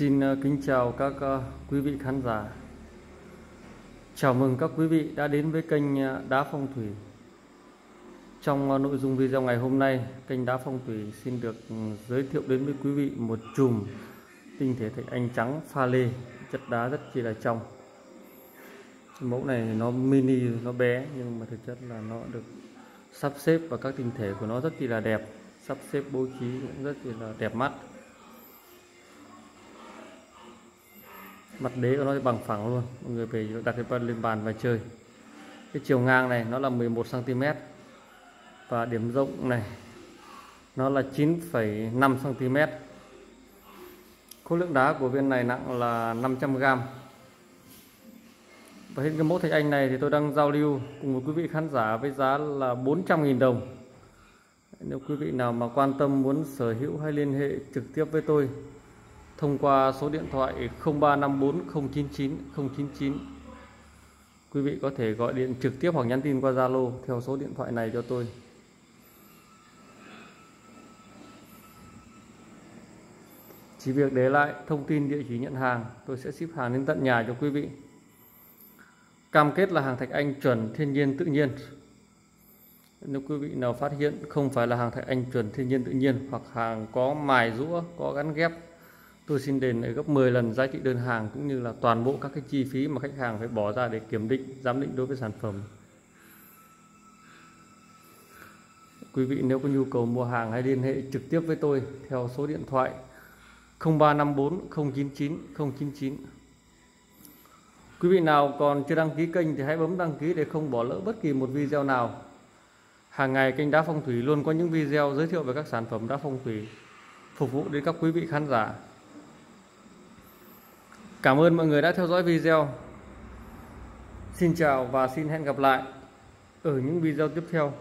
Xin ờ, kính chào các ờ, quý vị khán giả. Chào mừng các quý vị đã đến với kênh ờ, Đá Phong Thủy. Trong nội dung video ngày hôm nay, kênh Đá Phong Thủy xin được ừ, giới thiệu đến với quý vị một chùm tinh thể thạch anh trắng pha lê, chất đá rất chi là trong. Mẫu này nó mini, nó bé nhưng mà thực chất là nó được sắp xếp và các tinh thể của nó rất chi là đẹp, sắp xếp bố trí cũng rất chi là đẹp mắt. Mặt đế của nó thì bằng phẳng luôn. Mọi người về đặt cái lên bàn và chơi. Cái chiều ngang này nó là 11 cm và điểm rộng này nó là 9,5 cm khối lượng đá của viên này nặng là 500 g và hiện cái mẫu thạch anh này thì tôi đang giao lưu cùng với quý vị khán giả với giá là 400.000 đồng. Nếu quý vị nào mà quan tâm muốn sở hữu hay liên hệ trực tiếp với tôi thông qua số điện thoại 0354 099 099. Quý vị có thể gọi điện trực tiếp hoặc nhắn tin qua Zalo theo số điện thoại này cho tôi. Chỉ việc để lại thông tin địa chỉ nhận hàng, tôi sẽ ship hàng đến tận nhà cho quý vị. Cam kết là hàng thạch anh chuẩn thiên nhiên tự nhiên. Nếu quý vị nào phát hiện không phải là hàng thạch anh chuẩn thiên nhiên tự nhiên hoặc hàng có mài rũa, có gắn ghép tôi xin đền lại gấp 10 lần giá trị đơn hàng cũng như là toàn bộ các cái chi phí mà khách hàng phải bỏ ra để kiểm định, giám định đối với sản phẩm. Quý vị nếu có nhu cầu mua hàng hãy liên hệ trực tiếp với tôi theo số điện thoại 0354 099 099 quý vị nào còn chưa đăng ký kênh thì hãy bấm đăng ký để không bỏ lỡ bất kỳ một video nào. Hàng ngày kênh đá phong thủy luôn có những video giới thiệu về các sản phẩm đá phong thủy phục vụ đến các quý vị khán giả. Cảm ơn mọi người đã theo dõi video. Xin chào và xin hẹn gặp lại ở những video tiếp theo.